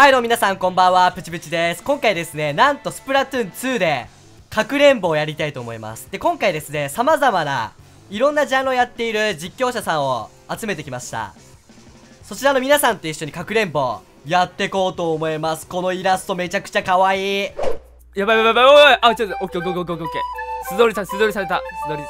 はいどうも皆さんこんばんは。プチプチです。今回ですねなんとスプラトゥーン2でかくれんぼをやりたいと思います。で今回ですね様々ないろんなジャンルをやっている実況者さんを集めてきました。そちらの皆さんと一緒にかくれんぼやってこうと思います。このイラストめちゃくちゃ可愛い。やばいやばいやばいおいあちょっとオッケーオッケーオッケーオッケーオッケー。素通りさ素通りされた素通り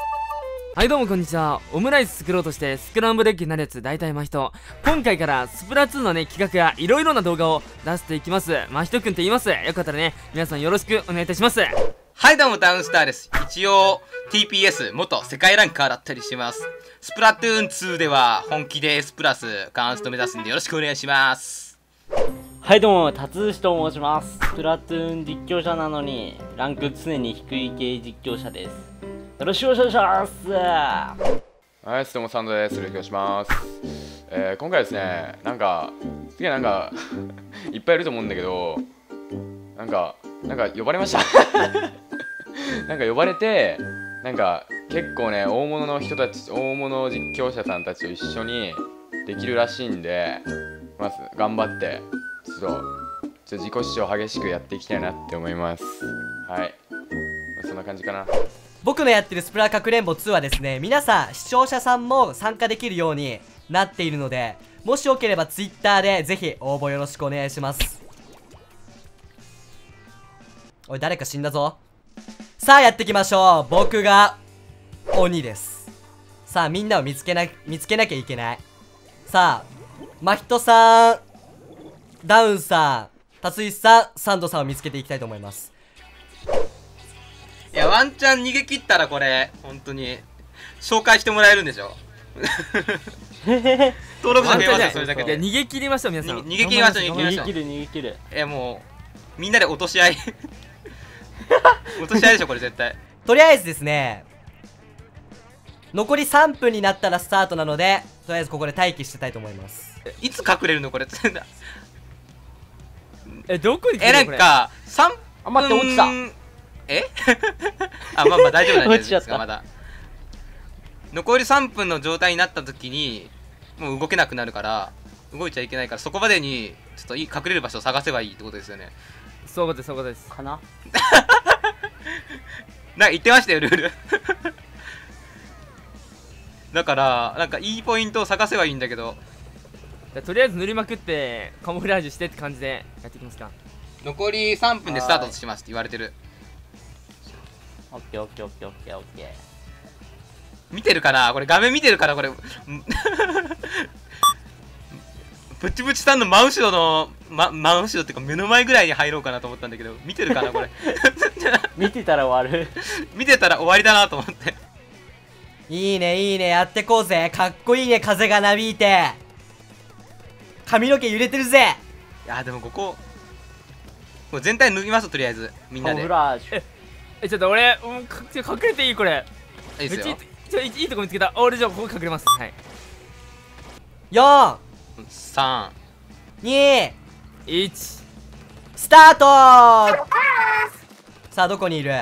はいどうもこんにちはオムライス作ろうとしてスクランブルエッグになるやつ大体真人今回からスプラトゥーンのね企画やいろいろな動画を出していきます真人くんって言いますよかったらね皆さんよろしくお願いいたしますはいどうもダウンスターです。一応 TPS 元世界ランカーだったりします。スプラトゥーン2では本気で S プラスカンスト目指すんでよろしくお願いします。はいどうも、辰牛と申します。スプラトゥーン実況者なのに、ランク常に低い系実況者です。よろしくお願いします。はい、どうもサンドです。よろしくお願いします。えー、今回ですね、なんか、次はなんか、いっぱいいると思うんだけど、なんか、なんか呼ばれました？なんか呼ばれて、なんか結構ね、大物の人たち、大物実況者さんたちと一緒にできるらしいんで、まず頑張って、ちょっと、ちょ自己主張激しくやっていきたいなって思います。はい。そんな感じかな。僕のやってるスプラかくれんぼ2はですね皆さん視聴者さんも参加できるようになっているのでもしよければ Twitter でぜひ応募よろしくお願いします。おい誰か死んだぞ。さあやっていきましょう。僕が鬼です。さあみんなを見つけな見つけなきゃいけない。さあ真人さんダウンさん達石さんサンドさんを見つけていきたいと思います。いや、ワンチャン逃げ切ったらこれ、本当に、紹介してもらえるんでしょ？登録者増えますよ、それだけで。逃げ切りました皆さん逃げ切りましょう逃げ切りましょう逃げ切る逃げ切る。え、もう、みんなで落とし合い。落とし合いでしょ、これ絶対。とりあえずですね残り3分になったらスタートなのでとりあえずここで待機してたいと思いますいつ隠れるのこれ？えどこに来え、なんるのこれか、3分。あ待って落ちたえ？あ、まあまあ大丈夫なんですか、まだ。残り3分の状態になった時に、もう動けなくなるから、動いちゃいけないから、そこまでに、ちょっといい隠れる場所を探せばいいってことですよね。そうですそういうことですかな？なんか言ってましたよ、ルール。だから、なんかいいポイントを探せばいいんだけど、とりあえず塗りまくってカモフラージュしてって感じでやっていきますか残り3分でスタートしますって言われてる。オッケーオッケーオッケーオッケーオッケー。見てるかなこれ画面見てるかなこれ。んプチプチさんの真後ろの、ま、真後ろっていうか目の前ぐらいに入ろうかなと思ったんだけど、見てるかなこれ。見てたら終わる。見てたら終わりだなと思って。いいねいいねやってこうぜかっこいいね風がなびいて髪の毛揺れてるぜいやでもここ、これ全体脱ぎますとりあえず。みんなで。えちょっと俺うんかちょ隠れていいこれ。いですよ。めっちゃいい。ちょいいいとこ見つけた。俺じゃあここ隠れます。はい。4 3、2 1スタートさあどこにいる？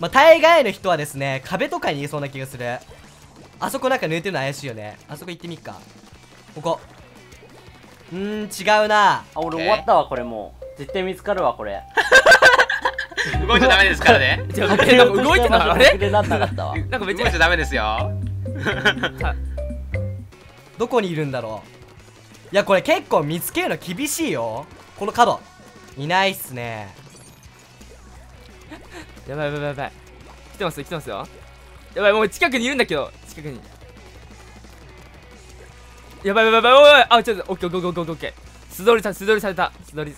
まあ、大概の人はですね壁とかにいそうな気がする。あそこなんか抜いてるの怪しいよね。あそこ行ってみっか。ここ。うーん違うな。あ、俺終わったわ、これもう。絶対見つかるわ、これ。動いちゃダメですからね。動いてたかったわ。なんかめっちゃ動いちゃダメですよ。どこにいるんだろう。いやこれ結構見つけるの厳しいよ。この角。いないっすね。やばいやばいやばい。来てますよ来てますよ。やばいもう近くにいるんだけど。近くに。やばいやばいやばいおい。あちょっとオッケーオッケーオッケーオッケーオッケー。素通りさ素通りされた。素通り。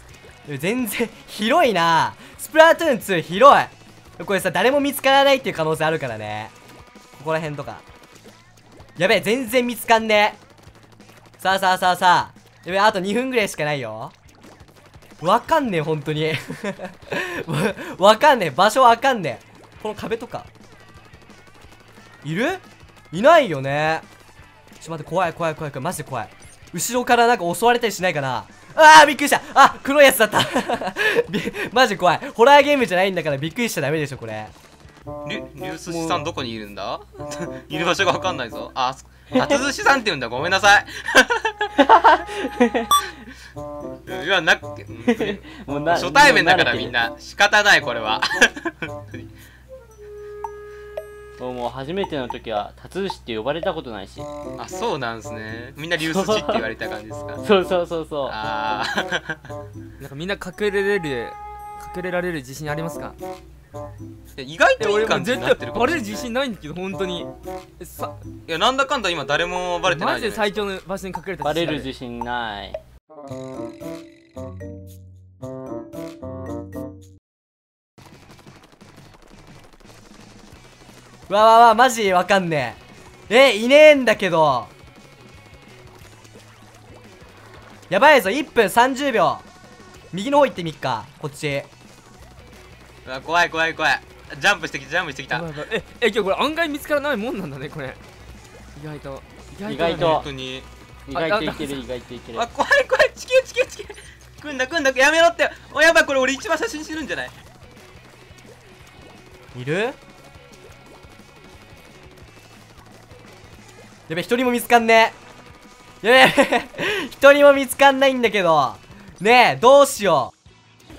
全然広いなスプラトゥーン2広いこれさ誰も見つからないっていう可能性あるからね。ここら辺とか。やべえ全然見つかんねえ。さあさあさあさあ。やべえあと2分ぐらいしかないよ。わかんねえ本当に。わわかんねえ。場所わかんねえ。この壁とか。いる？いないよね。ちょっと待って怖い怖い怖い怖い。マジで怖い。後ろからなんか襲われたりしないかな。あーびっくりした。あ黒いやつだった。びマジ怖い。ホラーゲームじゃないんだからびっくりしちゃダメでしょこれ。リュリュウスシさんどこにいるんだ？いる場所がわかんないぞ。あ、あつずしさんって言うんだ。ごめんなさい。いやなもうな初対面だからみんな。仕方ないこれはもうもう初めての時はタツーシって呼ばれたことないし。あそうなんですね。みんな流筋って言われた感じですか？そうそうそうそう。あ なんかみんな隠れれる隠れられる自信ありますか？ー意外えといい感じになって対バレるるかもしれない。自信ないんだけど本当に。えさいやなんだかんだ今誰もバレてなマジいじゃないで最強の場所に隠れたバレる自自信ないわわわマジわかんねえ。えいねえんだけど。やばいぞ1分30秒。右の方行ってみっかこっち。うわ怖い怖い怖い。ジャンプしてきたジャンプしてきた。ええ今日これ案外見つからないもんなんだねこれ。意外と。意外と本当に。意外といける意外といける。あ怖い怖い。地球地球地球。来んだ来んだ。やめろって。おやばいこれ俺一番最初に死ぬんじゃない？いる？やべ一人も見つかんねえ。やべ一人も見つかんないんだけど。ねえどうしよ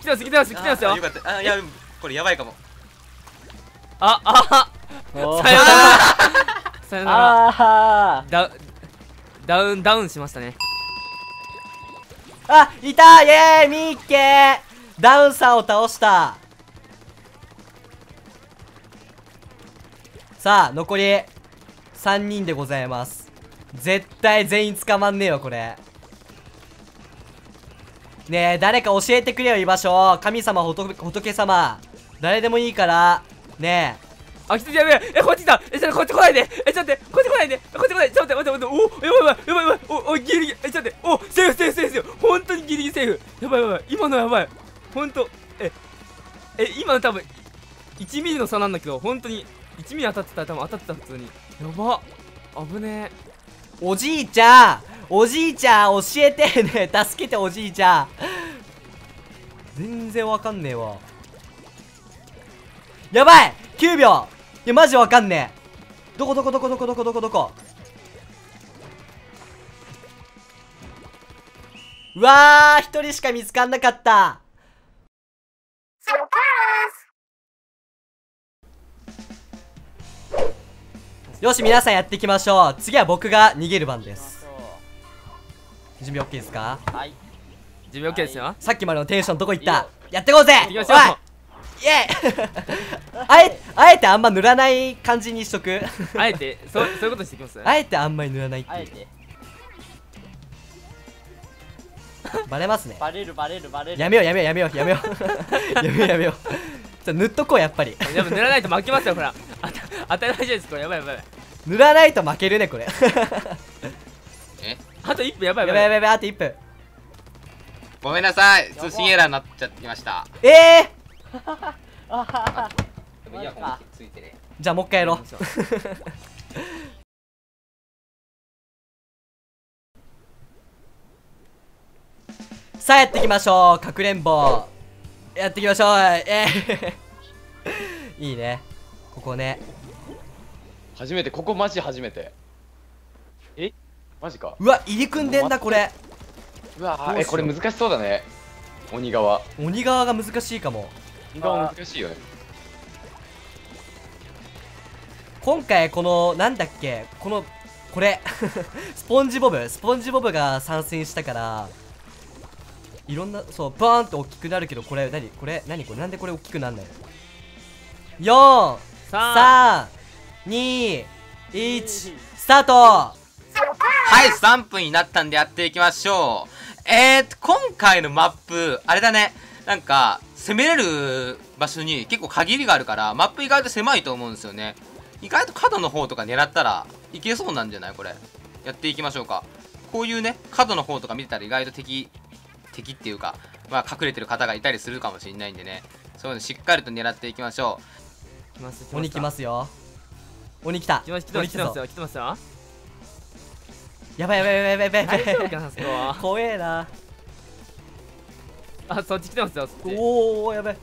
来てます来てます来てますよ。あよかった。あいやこれやばいかも。ああさよなら。さよなら。ダウダウンダウンしましたね。うあいた！イエーイミッケー。ダウンさんを倒した。さあ残り3人でございます。絶対全員捕まんねえわこれ。ねえ誰か教えてくれよ居場所。神様仏様。誰でもいいから。ねえ。あ来てやべええこっち来た。えちょっとこっち来ないで。えちょっと待って。こっち来ないで。こっち来ないちょっと待って待って待って。おやばいやばいやばいやばい。おおギリギリ。えちょっと待って。おセーフセーフセーフセーフ。本当にギリギリセーフ。やばいやばい今のやばい。本当ええ今の多分1ミリの差なんだけど本当に1ミリ当たってたら多分当たってた普通に。やば。危ねえ。おじいちゃん。おじいちゃん教えてね。助けておじいちゃん。全然わかんねえわ。やばい。9秒。いやマジわかんねえ。どこどこどこどこどこどこどこ。うわー一人しか見つかんなかった。よし皆さんやっていきましょう。次は僕が逃げる番です。準備 OK ですか？はい。え準備 OK ですよ。さっきまでのテンションどこ行った？やってこうぜ！行きましょう。イエイ！あえあえてあんま塗らない感じにしとく？あえて？そうそういうことしていきます？あえてあんまり塗らないっていう。バレますね。バレるバレるバレる。やめようやめようやめようやめよう。やめようやめよう。じゃあ塗っとこうやっぱり。やっぱ塗らないと負けますよほら当たり前じゃないです。これやばいやばい。塗らないと負けるねこれ。やえ？あと1分やばいばやばいいやばいやばいあと1分。ごめんなさい。通信エラーになっちゃってきました。ええあははイヤホンついてねじゃあもう一回やろう。さあやっていきましょう。かくれんぼ。やっていきましょう。えー！いいね。ここね初めてここマジ初めて。え？マジか。うわ入り組んでんだこれ。うわえこれ難しそうだね。鬼側。鬼側が難しいかも。鬼側難しいよね。今回このなんだっけこのこれ。スポンジボブ。スポンジボブが参戦したからいろんなそうバーンと大きくなるけどこれ何？これ何？これなんでこれ大きくなんないの？さあ432スタート。はい3分になったんでやっていきましょう。えーと今回のマップあれだね。なんか攻めれる場所に結構限りがあるからマップ意外と狭いと思うんですよね。意外と角の方とか狙ったらいけそうなんじゃない？これ。やっていきましょうか。こういうね角の方とか見てたら意外と敵敵っていうかまあ隠れてる方がいたりするかもしれないんでね。そういうのしっかりと狙っていきましょ来ます鬼来ますすよ鬼来た。来てます来てますよ来てますよ。やばいやばいやばいやばいやばい大丈夫かなそこは？怖えな。あそっち来てますよおおやばい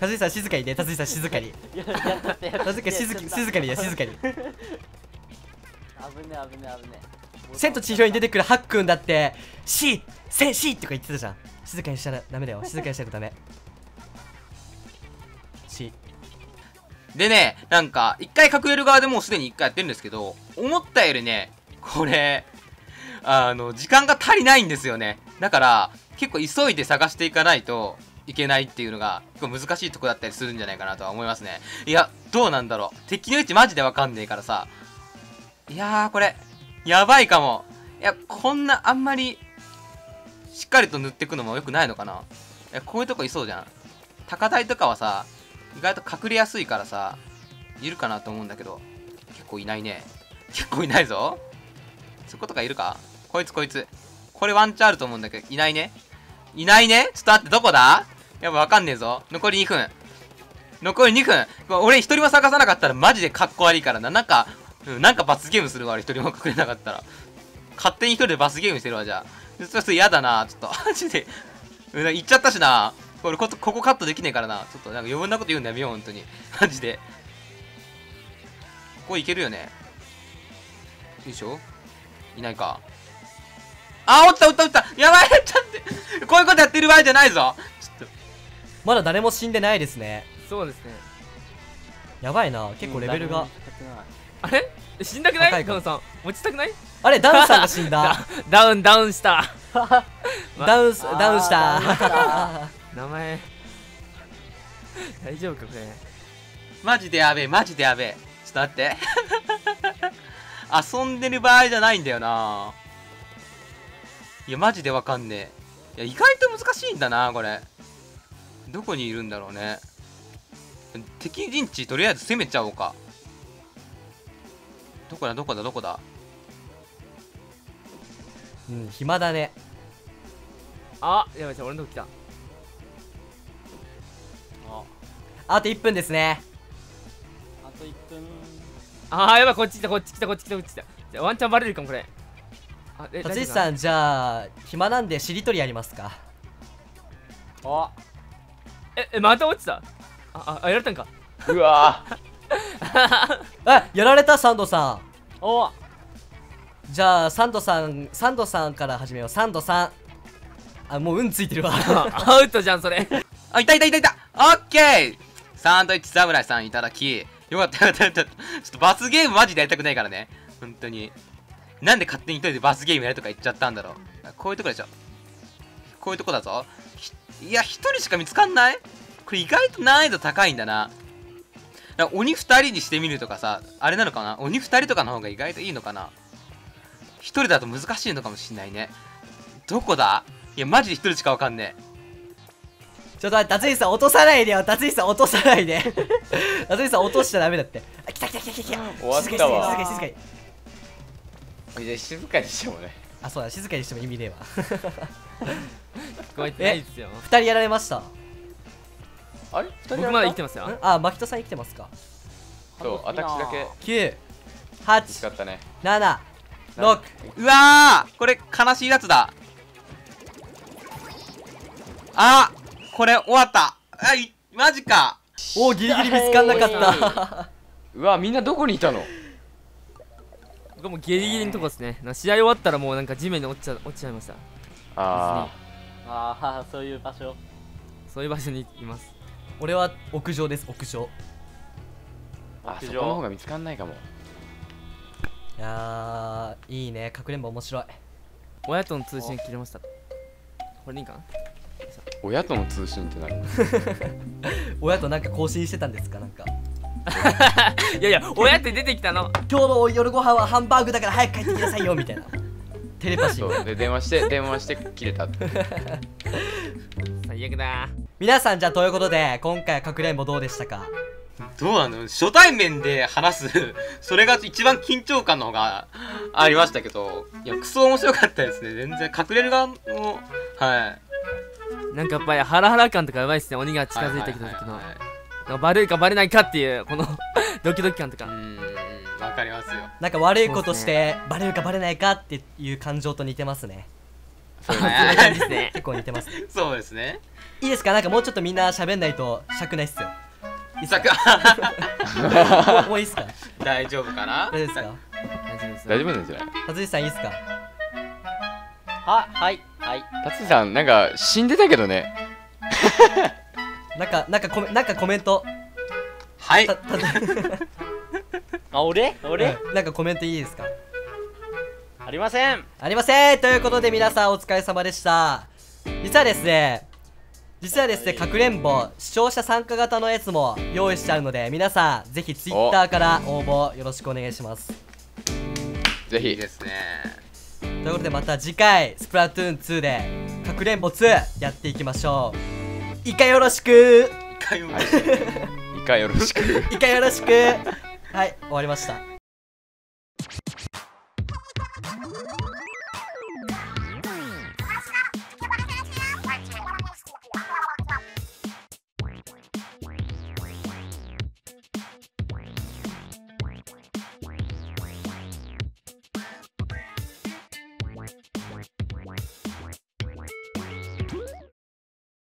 達井さん静かにね。達井さん 静かに。いややったってやった達井さん静か静かにね静かに危ね危ね危ね千と千尋に出てくるハックンだって「シーせんシー」とか言ってたじゃん静かにしたらダメだよ静かにしないとダメシでね、なんか、一回隠れる側でもうすでに一回やってるんですけど、思ったよりね、これ、あの、時間が足りないんですよね。だから、結構急いで探していかないといけないっていうのが、結構難しいとこだったりするんじゃないかなとは思いますね。いや、どうなんだろう。敵の位置マジでわかんねえからさ。いやー、これ、やばいかも。いや、こんな、あんまり、しっかりと塗っていくのも良くないのかな。いや、こういうとこいそうじゃん。高台とかはさ、意外と隠れやすいからさいるかなと思うんだけど。結構いないね。結構いないぞ。そことかいるか？こいつこいつ。これワンチャンあると思うんだけどいないね？いないね？ちょっと待ってどこだ？やっぱわかんねえぞ。残り2分。残り2分。俺一人も探さなかったらマジでかっこ悪いからな。なんか、うん、なんか罰ゲームするわ。俺一人も隠れなかったら。勝手に一人で罰ゲームしてるわじゃあ。ちょっと嫌だなちょっと。マジで。うん行っちゃったしな。これこここカットできねえからな。ちょっとなんか余分なこと言うんだよ、みよ、本当に。マジで。ここいけるよね。よいしょ？いないか。あ、落ちた、落ちた、落ちた。やばい、ちょっと待って。こういうことやってる場合じゃないぞ。ちょっと。まだ誰も死んでないですねそうですねやばいな結構レベルがあれ？え死んだくな高いかいカノさん落ちたくない？あれダウンさんが死んだ ダウンダウンしたダウンダウンした 名前 大丈夫かこれマジでやべえ、マジでやべえ。ちょっと待って。遊んでる場合じゃないんだよな。いや、マジでわかんねえ。いや、意外と難しいんだな、これ。どこにいるんだろうね。敵陣地とりあえず攻めちゃおうか。どこだ、どこだ、どこだ？うん暇だねあやばい俺のとこ来たあと1分ですね。あと1分。あーやばいこっち来たこっち来たこっち来た。こっち来たワンチャンバレるかもこれ。あえ辰石さんじゃあ暇なんでしりとりやりますか。おええまた落ちた？あああやられたんか？うわ あやられたサンドさん。お。じゃあサンドさんサンドさんから始めよう。サンドさん。あもう運ついてるわ。アウトじゃんそれ。あ、いたいたいたいた。オッケーサンドイッチ侍さんいただき、よかったよかったよかった。ちょっと罰ゲームマジでやりたくないからね。本当に。なんで勝手に一人で罰ゲームやるとか言っちゃったんだろう。こういうとこでしょ。こういうとこだぞ。いや、一人しか見つかんない？これ意外と難易度高いんだな。だ鬼二人にしてみるとかさ、あれなのかな？鬼二人とかの方が意外といいのかな？一人だと難しいのかもしんないね。どこだ？いや、マジで一人しかわかんねえ。ちょっと待って辰石さん落とさないでよ。辰石さん落とさないで。辰石さん落としちゃダメだって。あ来た来た来た来た来た。終わったわ。静かに静かに静かに。静かにしてもね。あそうだ静かにしても意味ねえわ。聞こえてないですよ。二人やられました？あれ？二人僕まだ生きてますよ。んあマキトさん生きてますか？そう私だけ。9見つ8かったね。7 6うわーこれ悲しいやつだ。あこれ終わった。あいマジか。おおギリギリ見つかんなかった。うわみんなどこにいたの？僕もギリギリのとこですね。な試合終わったらもうなんか地面に落ちちゃ落ちちゃいました。あああそういう場所。そういう場所にいます。俺は屋上です屋上。ーあそこの方が見つかんないかも。いやーいいね。かくれんぼ面白い。親との通信切れました。これでいいかな？親との通信って何 親となんか更新してたんですかなんか。いやいや親って出てきたの。今日の夜ご飯はハンバーグだから早く帰ってきなさいよみたいな。テレパシーで電話して電話して切れたって。最悪だ。皆さんじゃあということで今回はかくれんぼどうでしたか？どうなの？初対面で話すそれが一番緊張感の方がありましたけどいやクソ面白かったですね。全然隠れる側もはいなんかやっぱりハラハラ感とかやばいっすね。鬼が近づいてきた時の。はいバレるかバレないかっていうこの ドキドキ感とか。うーんわかりますよ。なんか悪いことしてバレるかバレないかっていう感情と似てますね。そう そんな感じですね。結構似てます。そうですね。いいですか？なんかもうちょっとみんな喋んないと尺ないっすよ。いいっすさか？もういいっすか？大丈夫かな？大丈夫ですか？大丈夫です大丈夫なんじゃない？達人さんいいっすか？ははいはい。達さんなんか死んでたけどね。なんかなんかコメなんかコメント。はい。たた あ俺？俺、うんなんかコメントいいですか？ありません。ありません。ということで皆さんお疲れ様でした。実はですね実はですねかくれんぼ視聴者参加型のやつも用意してあるので皆さんぜひ Twitter から応募よろしくお願いします。ぜひ。いいですねということでまた次回スプラトゥーン2でかくれんぼ2やっていきましょう。イカよろしく。一回も一回よろしく。イカよろしく。はい 終わりました